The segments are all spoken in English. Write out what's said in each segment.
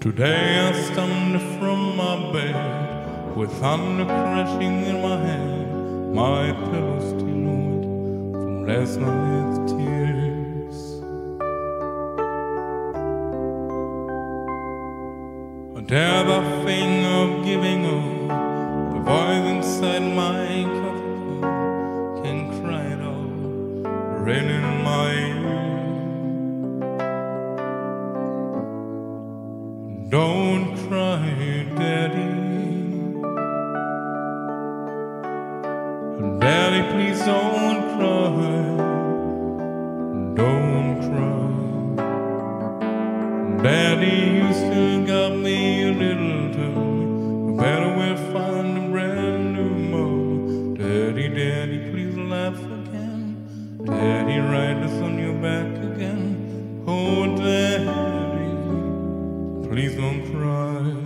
Today I stumbled from my bed with thunder crashing in my head. My pillow still wet from last night's dare the thing of giving up. The voice inside my coffin can cry it out, rain in my ear. Don't cry, Daddy. Daddy, please don't Daddy, you still got me a little time. Better we'll find a brand new mom. Daddy, Daddy, please laugh again. Daddy, ride us on your back again. Oh, Daddy, please don't cry.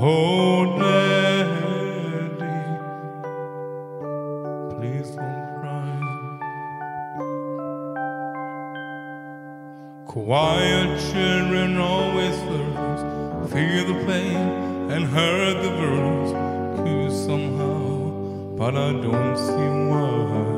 Oh, Daddy, Quiet children always first feel the pain and heard the words cause somehow, but I don't see why.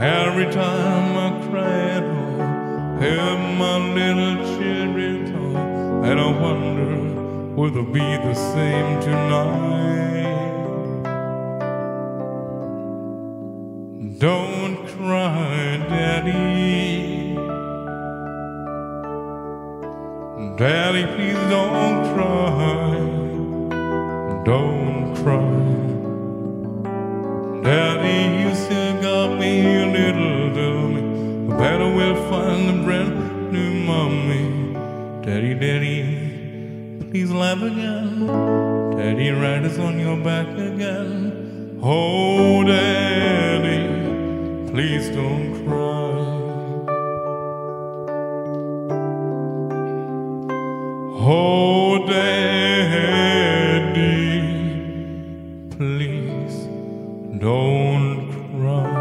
Every time I cry at home, hear my little children talk, and I wonder will they be the same tonight? Don't cry, Daddy. Daddy, please don't cry. Don't cry. Daddy, you still got me a little darling. Better we'll find a brand new mommy. Daddy, daddy, please laugh again. Daddy, ride us on your back again. Oh, daddy, please don't cry. Oh, daddy, please don't cry.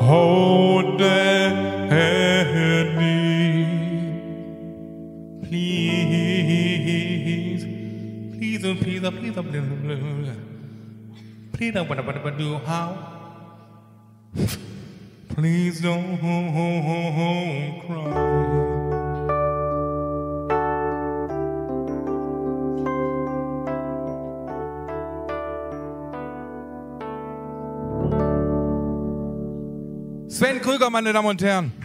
Oh, daddy, please, please, oh, please, oh, please, oh, please, oh, please, oh, please, don't what what do how? Please don't cry. Sven Krüger, meine Damen und Herren.